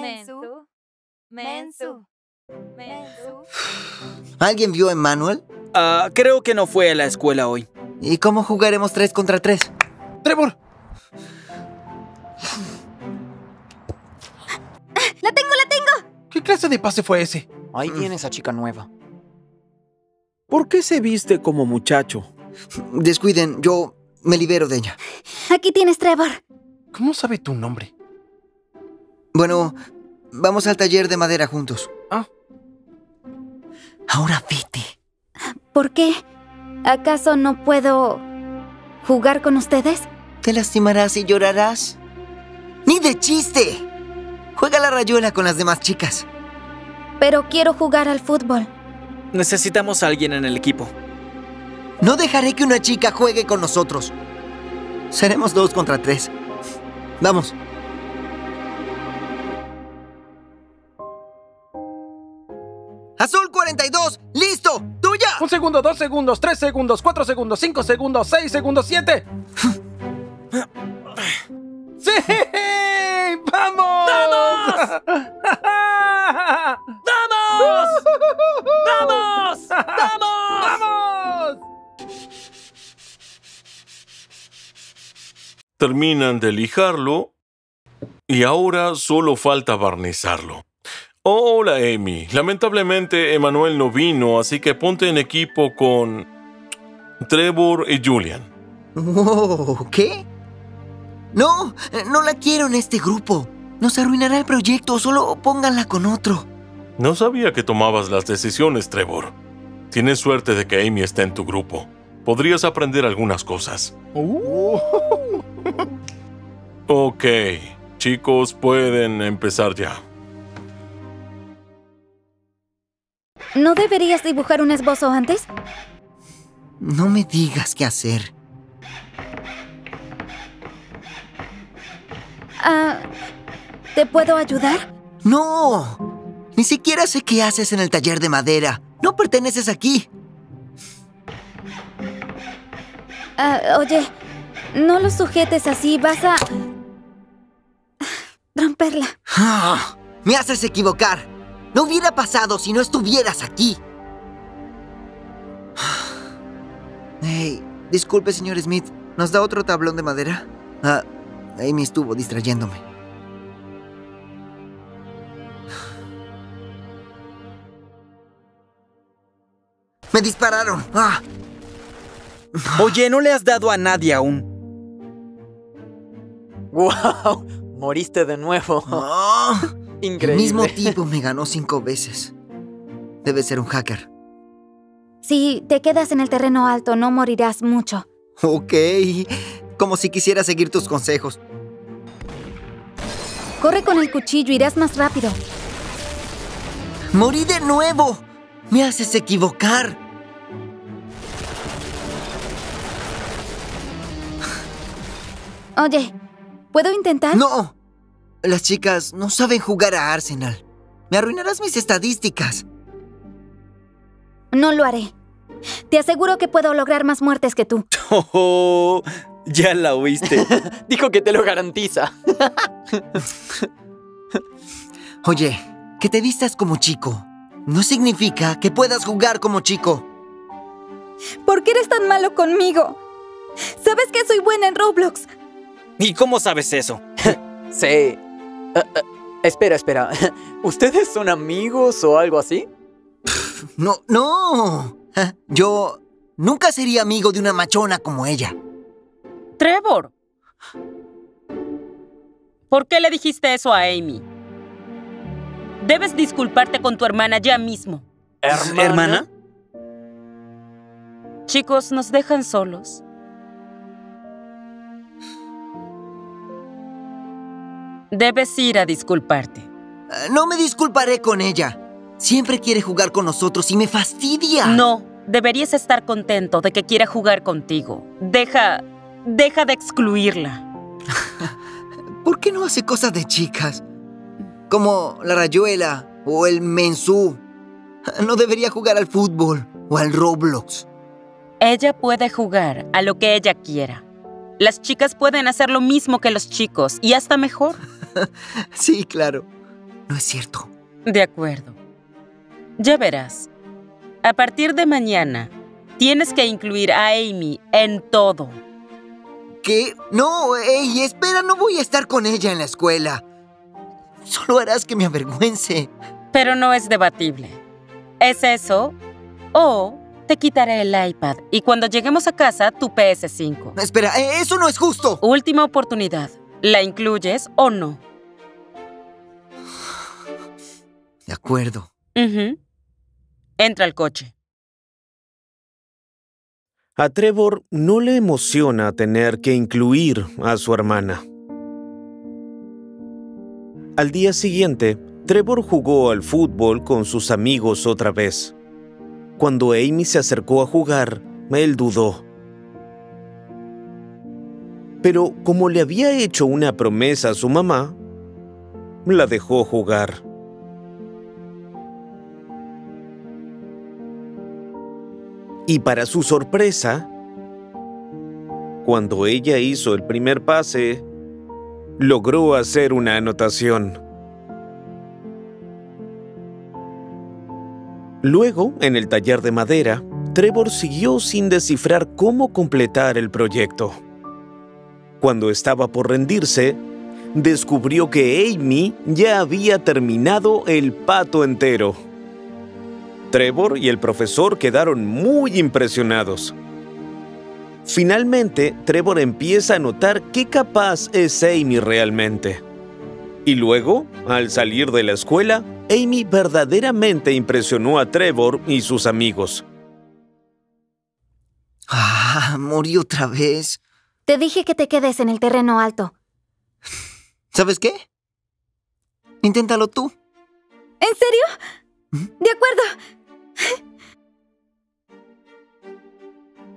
Mensu. Mensu. Mensu. ¿Alguien vio a Emmanuel? Ah, creo que no fue a la escuela hoy. ¿Y cómo jugaremos tres contra tres? ¡Trevor! ¡La tengo, la tengo! ¿Qué clase de pase fue ese? Ahí viene esa chica nueva. ¿Por qué se viste como muchacho? Descuiden, yo me libero de ella. Aquí tienes, Trevor. ¿Cómo sabe tu nombre? Bueno, vamos al taller de madera juntos. Ah. Ahora vete. ¿Por qué? ¿Acaso no puedo jugar con ustedes? Te lastimarás y llorarás. ¡Ni de chiste! Juega la rayuela con las demás chicas. Pero quiero jugar al fútbol. Necesitamos a alguien en el equipo. No dejaré que una chica juegue con nosotros. Seremos dos contra tres. Vamos. Azul 42, listo, tuya. Un segundo, dos segundos, tres segundos, cuatro segundos, cinco segundos, seis segundos, siete. ¡Sí! ¡Vamos! ¡Vamos! ¡Vamos! ¡Vamos! ¡Vamos! ¡Vamos! Terminan de lijarlo y ahora solo falta barnizarlo. Hola, Amy. Lamentablemente, Emanuel no vino, así que ponte en equipo con Trevor y Julian. Wow, ¿Qué? No, no la quiero en este grupo. Nos arruinará el proyecto, solo pónganla con otro. No sabía que tomabas las decisiones, Trevor. Tienes suerte de que Amy está en tu grupo. Podrías aprender algunas cosas. Uh. Ok, chicos, pueden empezar ya. ¿No deberías dibujar un esbozo antes? No me digas qué hacer. Ah, ¿Te puedo ayudar? No. Ni siquiera sé qué haces en el taller de madera. No perteneces aquí. Ah, oye, no lo sujetes así, vas a... romperla. Ah, me haces equivocar. No hubiera pasado si no estuvieras aquí. Hey, disculpe, señor Smith. ¿Nos da otro tablón de madera? Ah, Amy estuvo distrayéndome. ¡Me dispararon! ¡Ah! Oye, no le has dado a nadie aún. ¡Wow! Moriste de nuevo. El mismo tipo me ganó cinco veces. Debe ser un hacker. Si te quedas en el terreno alto, no morirás mucho. Ok. Como si quisiera seguir tus consejos. Corre con el cuchillo, irás más rápido. ¡Morí de nuevo! ¡Me haces equivocar! Oye, ¿puedo intentar? ¡No! Las chicas no saben jugar a Arsenal. Me arruinarás mis estadísticas. No lo haré. Te aseguro que puedo lograr más muertes que tú. Oh, ya la oíste. Dijo que te lo garantiza. Oye, que te vistas como chico no significa que puedas jugar como chico. ¿Por qué eres tan malo conmigo? Sabes que soy buena en Roblox. ¿Y cómo sabes eso? Sí. Eh, eh, espera, espera. ¿Ustedes son amigos o algo así? No, no. Yo nunca sería amigo de una machona como ella. Trevor. ¿Por qué le dijiste eso a Amy? Debes disculparte con tu hermana ya mismo. ¿Hermana? Chicos, nos dejan solos. Debes ir a disculparte. Eh, No me disculparé con ella. Siempre quiere jugar con nosotros y me fastidia. No, deberías estar contento de que quiera jugar contigo. Deja... Deja de excluirla. ¿Por qué no hace cosas de chicas? Como la rayuela o el mensú. No debería jugar al fútbol o al Roblox. Ella puede jugar a lo que ella quiera. Las chicas pueden hacer lo mismo que los chicos y hasta mejor. Sí, claro. No es cierto. De acuerdo. Ya verás. A partir de mañana, tienes que incluir a Amy en todo. ¿Qué? No, ey, espera, no voy a estar con ella en la escuela. Solo harás que me avergüence. Pero no es debatible. ¿Es eso? O te quitaré el iPad y cuando lleguemos a casa, tu PS5. Espera, eh, eso no es justo. Última oportunidad. ¿La incluyes o no? De acuerdo. Entra al coche. A Trevor no le emociona tener que incluir a su hermana. Al día siguiente, Trevor jugó al fútbol con sus amigos otra vez. Cuando Amy se acercó a jugar, él dudó. Pero como le había hecho una promesa a su mamá, la dejó jugar. Y para su sorpresa, cuando ella hizo el primer pase, logró hacer una anotación. Luego, en el taller de madera, Trevor siguió sin descifrar cómo completar el proyecto. Cuando estaba por rendirse, descubrió que Amy ya había terminado el pato entero. Trevor y el profesor quedaron muy impresionados. Finalmente, Trevor empieza a notar qué capaz es Amy realmente. Y luego, al salir de la escuela, Amy verdaderamente impresionó a Trevor y sus amigos. Ah, morí otra vez. Te dije que te quedes en el terreno alto. ¿Sabes qué? Inténtalo tú. ¿En serio? De acuerdo.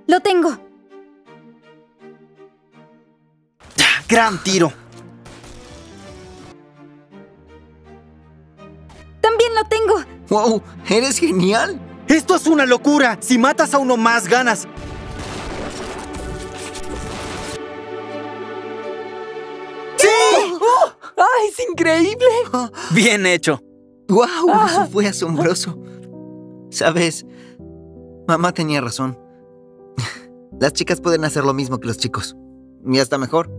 Lo tengo. Gran tiro. También lo tengo. ¡Wow! ¡Eres genial! ¡Esto es una locura! Si matas a uno más, ganas. es increíble! Bien hecho. ¡Guau! Wow, eso fue asombroso. Sabes, mamá tenía razón. Las chicas pueden hacer lo mismo que los chicos. Y hasta mejor.